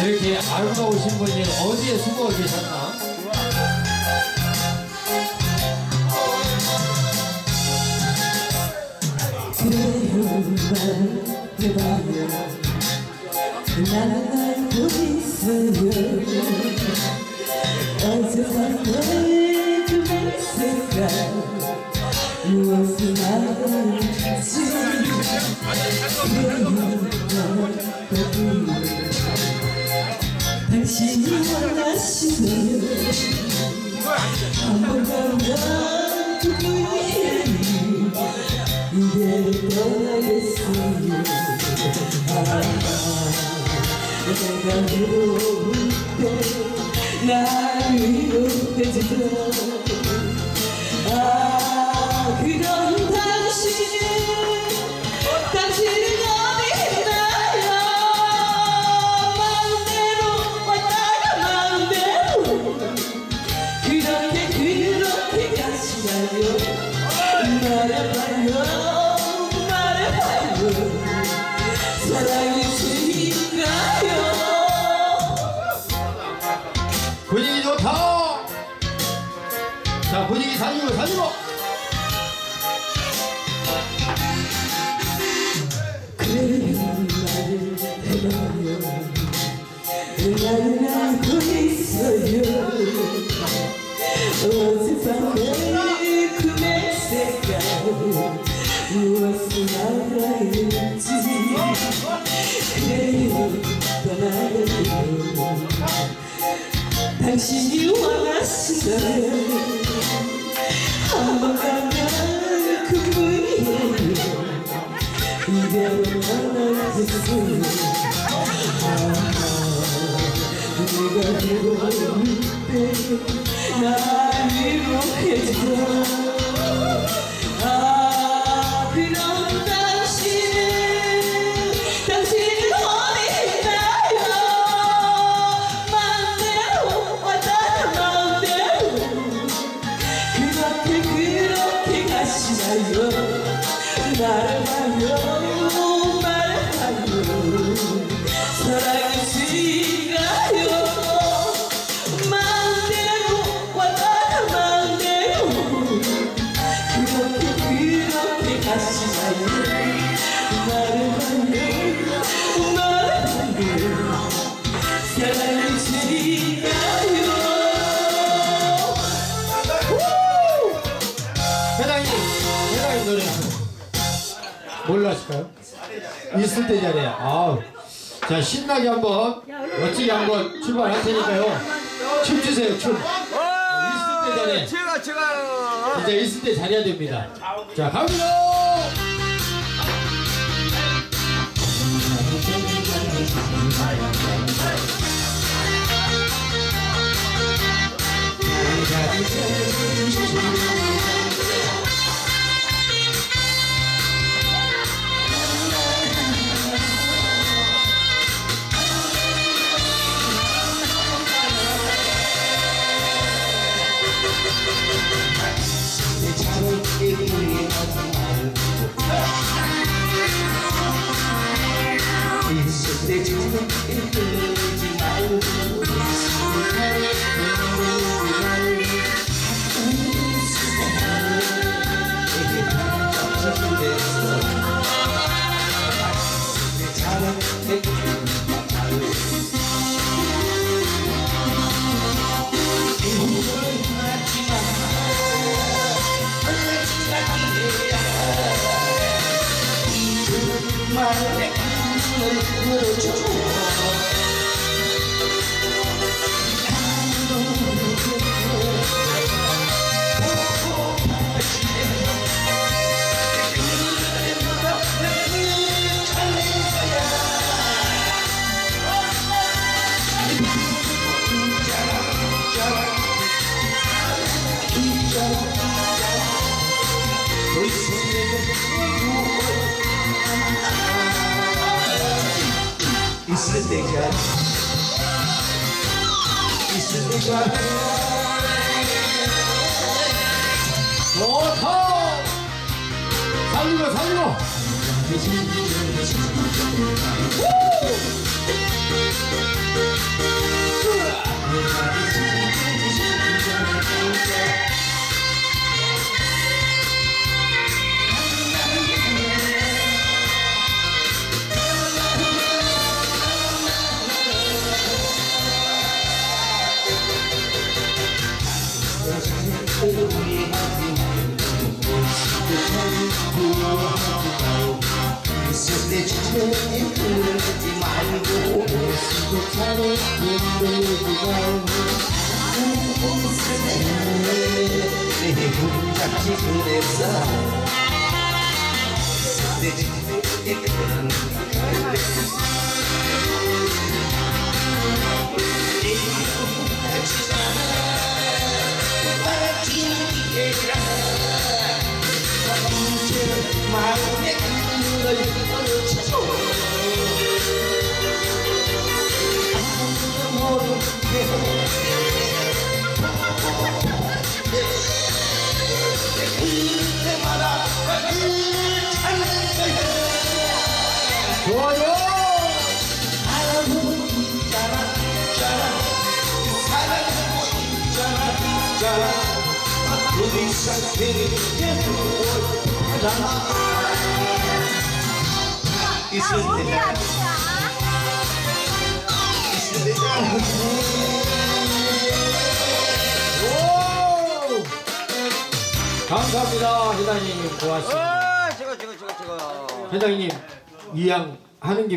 이렇게 아름다우신 분이 어디에 숨어 계셨나? 그래요 말해봐요 나는 알고 있어요 어젯밤 너의 그 색깔 무엇을 말할지 그래요 말해봐요 원하시면 한번 가면 그분이 이대로 떠나겠어요 아, 내가 외로울 때날 위로해주죠 요 떠나요 당신이 원하신다면 만나겠어요 내가 괴로울 때날 위로해줘 뭘로 하실까요? 있을 때 잘해요. 아우. 자, 신나게 한번, 멋지게 한번 출발할 테니까요. 춤 주세요, 춤. 있을 때 잘해. 제가 제가 진짜 있을 때 잘해야 됩니다. 자, 갑니다! 있을 때가 있 을 때가 좋다! 살리고, 살리고! 우! 내 주변에 그러지 말고 그 흔들리지 말고 내 hum잡지 그랬어 내 주변에 그러지 마음에 사랑하고 있잖아 있잖아 우리 상태를 하잖아 오! 감사합니다 회장님. 고맙습니다. 아, 저거 저거 저거 저거. 회장님 이양 하는 김